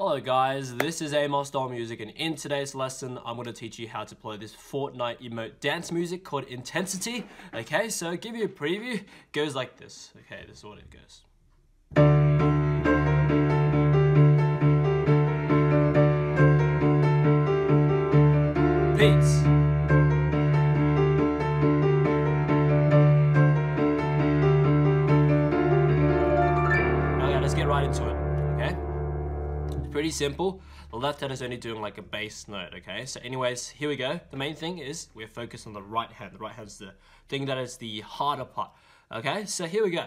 Hello guys, this is Amosdoll Music and in today's lesson I'm going to teach you how to play this Fortnite emote dance music called Intensity. Okay, so give you a preview, it goes like this. Okay, this is what it goes. Pretty simple. The left hand is only doing like a bass note, okay? So anyways, here we go. The main thing is we're focused on the right hand. The right hand is the thing that is the harder part, okay? So here we go.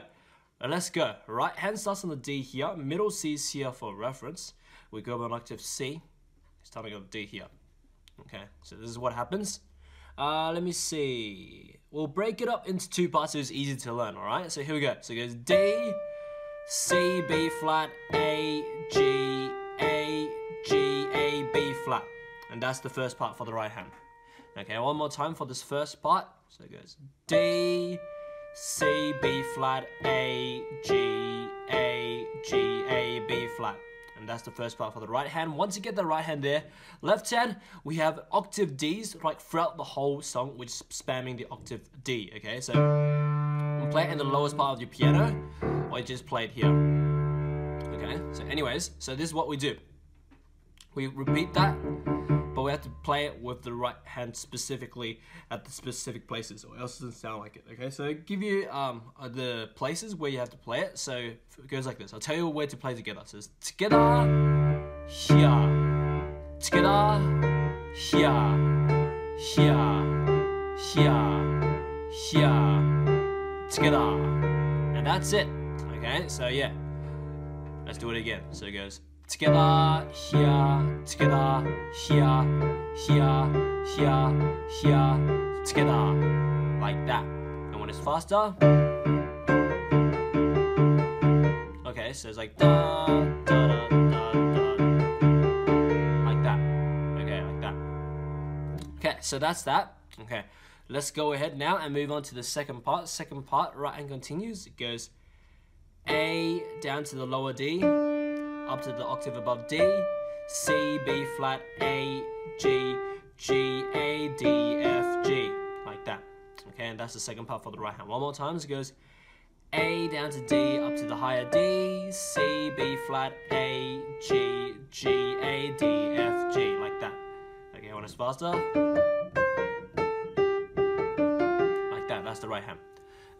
Uh, let's go. Right hand starts on the D here. Middle C is here for reference. We go on octave C. Starting on D here. Okay, so this is what happens. Uh, let me see. We'll break it up into two parts so it's easy to learn, alright? So here we go. So it goes D, C, B flat, A, G. And that's the first part for the right hand. Okay, one more time for this first part. So it goes D, C, B flat, A, G, A, G, A, B flat. And that's the first part for the right hand. Once you get the right hand there, left hand, we have octave Ds like throughout the whole song, which is spamming the octave D, okay? So play it in the lowest part of your piano, or you just play it here. Okay, so anyways, so this is what we do. We repeat that, but we have to play it with the right hand specifically at the specific places, or else it doesn't sound like it. Okay, so give you um, uh, the places where you have to play it. So it goes like this. I'll tell you where to play together. So it's together, here, together, here, here, here, here, together, and that's it. Okay, so yeah, let's do it again. So it goes together, here, together, here, here, here, here, together, like that. And when it's faster, okay, so it's like da, da, da, da, da, like that. Okay, like that. Okay, so that's that. Okay, let's go ahead now and move on to the second part. Second part, right hand continues. It goes A down to the lower D up to the octave above D, C, B flat, A, G, G, A, D, F, G, like that. Okay, and that's the second part for the right hand. One more time, it goes A down to D, up to the higher D, C, B flat, A, G, G, A, D, F, G, like that. Okay, when it's faster, like that, that's the right hand.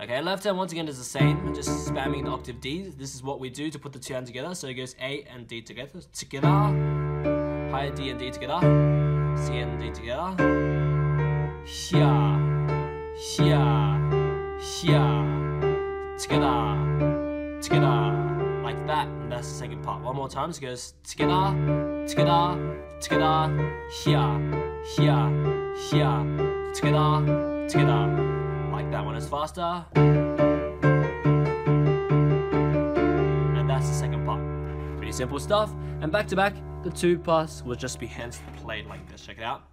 Okay, left hand once again is the same, just spamming the octave D. This is what we do to put the two hands together. So it goes A and D together, together, higher D and D together, C and D together, here, here, here, together, together, like that. And that's the second part. One more time. So it goes together, together, together, here, here, here, together, together like that one is faster. And that's the second part. Pretty simple stuff. And back to back, the two parts will just be hands played like this. Check it out.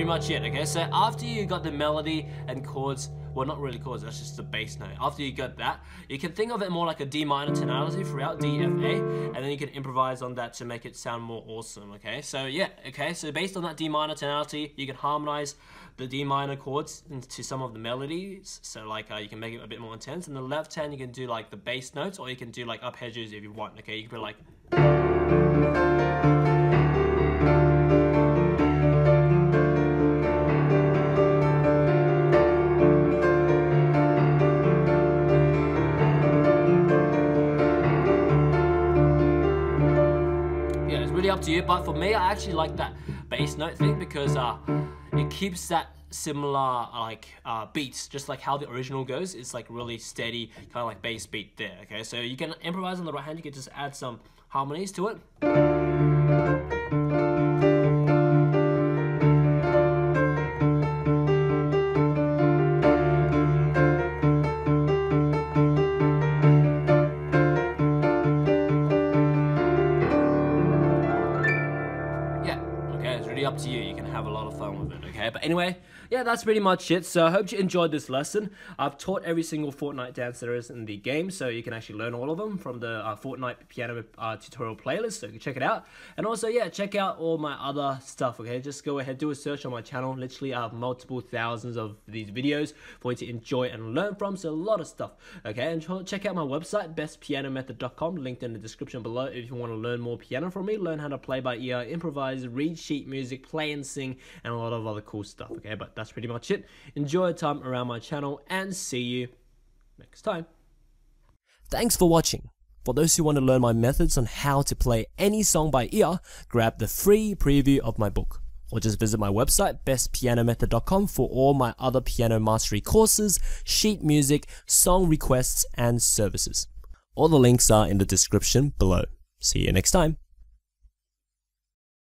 Pretty much it, okay? So after you got the melody and chords, well not really chords, that's just the bass note. After you got that, you can think of it more like a D minor tonality throughout D, F, A, and then you can improvise on that to make it sound more awesome, okay? So yeah, okay, so based on that D minor tonality, you can harmonize the D minor chords into some of the melodies. So like uh, you can make it a bit more intense. And the left hand, you can do like the bass notes, or you can do like arpeggios if you want, okay? You can be like... up to you. But for me, I actually like that bass note thing because uh, it keeps that similar like uh, beats, just like how the original goes. It's like really steady, kind of like bass beat there. Okay, so you can improvise on the right hand. You can just add some harmonies to it. Have a lot of fun with it, okay? But anyway, yeah, that's pretty much it. So I hope you enjoyed this lesson. I've taught every single Fortnite dance there is in the game, so you can actually learn all of them from the uh, Fortnite piano uh, tutorial playlist. So you can check it out. And also, yeah, check out all my other stuff, okay? Just go ahead, do a search on my channel. Literally, I have multiple thousands of these videos for you to enjoy and learn from. So a lot of stuff, okay? And check out my website, bestpianomethod.com, linked in the description below if you want to learn more piano from me, learn how to play by ear, improvise, read sheet music, play and sing, and a lot of other cool stuff, okay? But that's pretty much it. Enjoy your time around my channel and see you next time. Thanks for watching. For those who want to learn my methods on how to play any song by ear, grab the free preview of my book. Or just visit my website, bestpianomethod.com for all my other piano mastery courses, sheet music, song requests, and services. All the links are in the description below. See you next time.